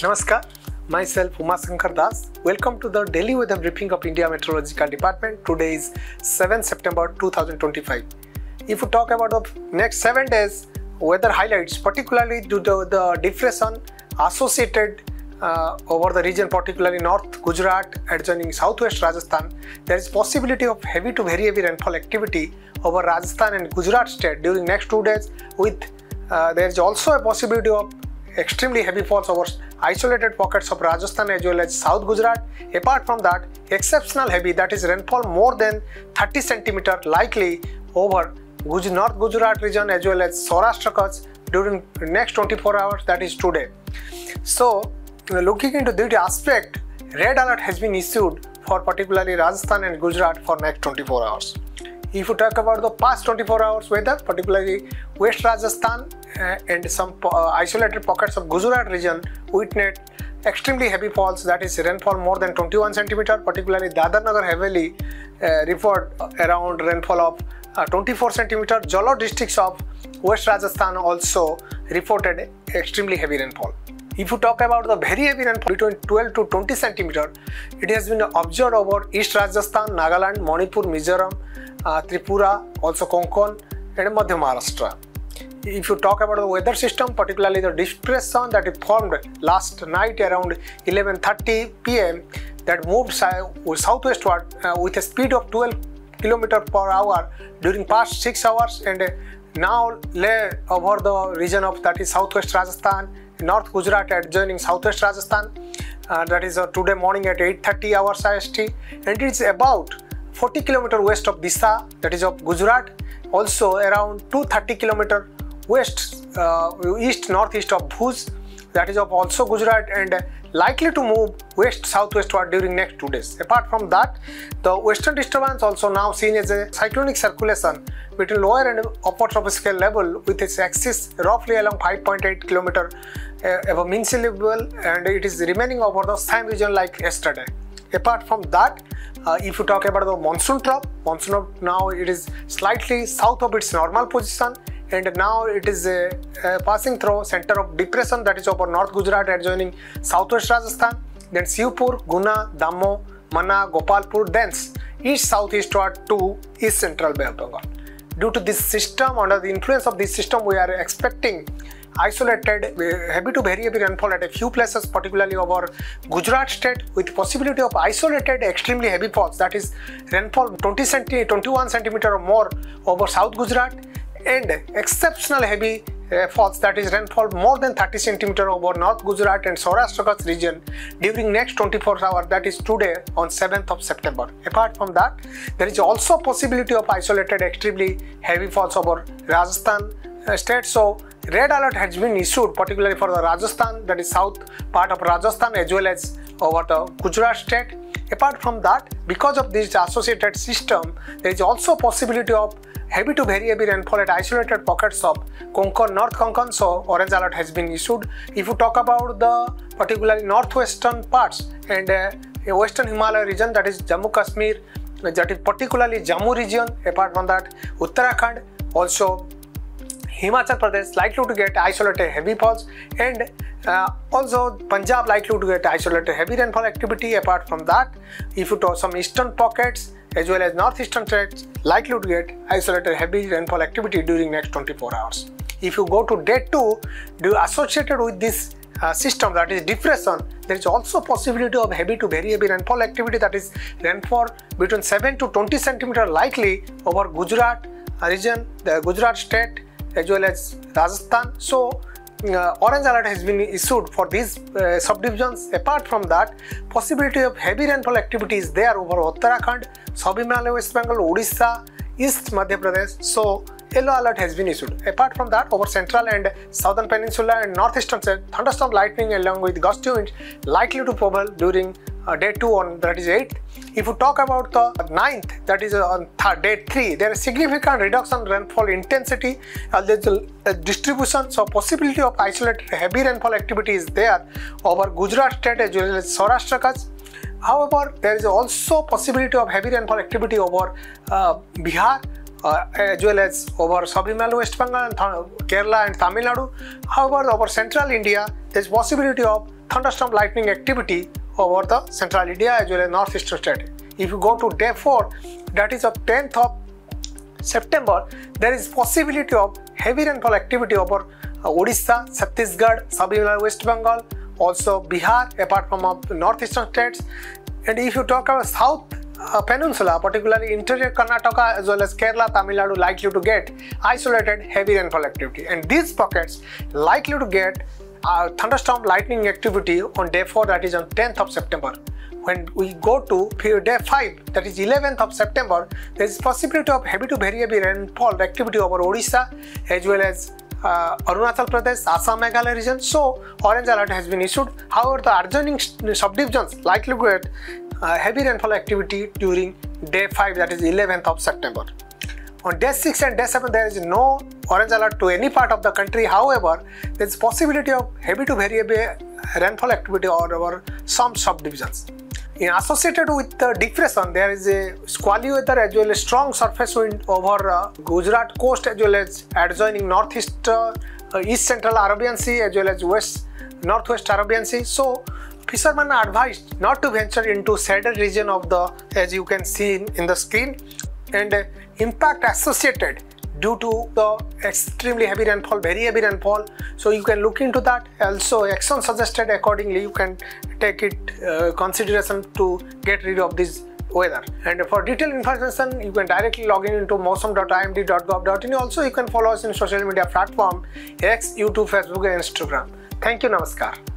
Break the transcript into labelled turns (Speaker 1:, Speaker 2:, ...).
Speaker 1: Namaskar, myself Uma Shankar Das. Welcome to the daily weather briefing of India Meteorological Department. Today is 7 September 2025. If we talk about the next 7 days weather highlights, particularly due to the depression associated uh, over the region, particularly North Gujarat adjoining Southwest Rajasthan, there is possibility of heavy to very heavy rainfall activity over Rajasthan and Gujarat state during next two days. With uh, there is also a possibility of extremely heavy falls over isolated pockets of Rajasthan as well as South Gujarat. Apart from that, exceptional heavy that is rainfall more than 30 centimeter likely over North Gujarat region as well as Saurashtra Kutch during next 24 hours that is today. So looking into this aspect, red alert has been issued for particularly Rajasthan and Gujarat for next 24 hours. If you talk about the past 24 hours weather, particularly West Rajasthan uh, and some uh, isolated pockets of Gujarat region witnessed extremely heavy falls that is rainfall more than 21 centimeter particularly Dadra Nagar Haveli uh, report around rainfall of uh, 24 centimeter. Jalore districts of West Rajasthan also reported extremely heavy rainfall if you talk about the very rainfall between 12 to 20 centimeter it has been observed over East Rajasthan Nagaland Manipur Mizoram uh, Tripura also Konkan and Madhya Maharashtra if you talk about the weather system, particularly the depression that is formed last night around 11:30 p.m. that moved southwestward uh, with a speed of 12 km per hour during past six hours and now lay over the region of that is southwest Rajasthan, North Gujarat adjoining southwest Rajasthan. Uh, that is uh, today morning at 8:30 hours IST, and it is about 40 km west of Deesa, that is of Gujarat. Also around 230 km west uh, east northeast of Bhuj that is of also Gujarat and likely to move west southwestward during next two days. Apart from that, the western disturbance also now seen as a cyclonic circulation between lower and upper tropospheric level with its axis roughly along 5.8 kilometer uh, above mean sea level and it is remaining over the same region like yesterday. Apart from that, uh, if you talk about the monsoon trough, monsoon now it is slightly south of its normal position and now it is passing through center of depression that is over North Gujarat adjoining Southwest Rajasthan, then Shivpur, Guna, Damoh, Mana, Gopalpur, thence east southeastward to east central Bay of Bengal. Due to this system, under the influence of this system, we are expecting isolated heavy to very heavy rainfall at a few places, particularly over Gujarat state, with possibility of isolated extremely heavy falls. That is rainfall 20 centi- 21 centimeter or more over South Gujarat and exceptional heavy falls that is rainfall more than 30 centimeter over North Gujarat and Saurashtra region during next 24 hours that is today on 7th of September. Apart from that, there is also possibility of isolated extremely heavy falls over Rajasthan uh, state. So red alert has been issued particularly for the Rajasthan that is south part of Rajasthan as well as over the Gujarat state. Apart from that, because of this associated system, there is also possibility of heavy to very heavy rainfall at isolated pockets of Konkan, North Konkan, so orange alert has been issued. If you talk about the particularly northwestern parts and uh, western Himalaya region, that is Jammu Kashmir, that is particularly Jammu region, apart from that, Uttarakhand, also Himachal Pradesh likely to get isolated heavy falls and uh, also Punjab likely to get isolated heavy rainfall activity. Apart from that, if you talk some eastern pockets as well as northeastern states likely to get isolated heavy rainfall activity during next 24 hours. If you go to day 2, associated with this uh, system that is depression, there is also possibility of heavy to very heavy rainfall activity that is rainfall between 7 to 20 centimeter likely over Gujarat region, the Gujarat state as well as Rajasthan. So orange alert has been issued for these uh, subdivisions. Apart from that, possibility of heavy rainfall activity is there over Uttarakhand, Sub West Bengal, Odisha, East Madhya Pradesh. So yellow alert has been issued. Apart from that, over central and southern peninsula and northeastern thunderstorm lightning along with gusty winds likely to prevail during uh, day 2 on that is 8 If you talk about the 9th, that is on third, day 3, there is significant reduction in rainfall intensity, uh, there's a, a distribution, so possibility of isolated heavy rainfall activity is there over Gujarat state as well as Saurashtra However, there is also possibility of heavy rainfall activity over uh, Bihar, uh, as well as over sub-Himalayan West Bengal and Th- Kerala and Tamil Nadu. However, over central India, there is possibility of thunderstorm lightning activity over the central India as well as northeastern state. If you go to day 4, that is of 10th of September, there is possibility of heavy rainfall activity over uh, Odisha, Chhattisgarh, sub-Himalayan West Bengal, also Bihar, apart from uh, northeastern states. And if you talk about south uh, peninsula, particularly interior Karnataka as well as Kerala, Tamil Nadu, likely to get isolated heavy rainfall activity. And these pockets likely to get uh, thunderstorm lightning activity on day 4 that is on 10th of September. When we go to day 5 that is 11th of September there is possibility of heavy to very heavy rainfall activity over Odisha as well as uh, Arunachal Pradesh, Assam, Meghalaya region. So orange alert has been issued. However, the adjoining subdivisions likely get uh, heavy rainfall activity during day 5 that is 11th of September. On day 6 and day 7 there is no orange alert to any part of the country. However, there is possibility of heavy to heavy rainfall activity over some subdivisions. In associated with the depression, there is a squally weather as well as strong surface wind over uh, Gujarat coast as well as adjoining northeast, uh, east central Arabian Sea as well as west northwest Arabian Sea. So fishermen are advised not to venture into shaded region of the as you can see in, in the screen and uh, impact associated due to the extremely heavy rainfall, very heavy rainfall. So you can look into that. Also, action suggested accordingly. You can take it uh, consideration to get rid of this weather. And for detailed information, you can directly log in into mausam.imd.gov.in. Also, you can follow us in social media platform X, YouTube, Facebook, and Instagram. Thank you. Namaskar.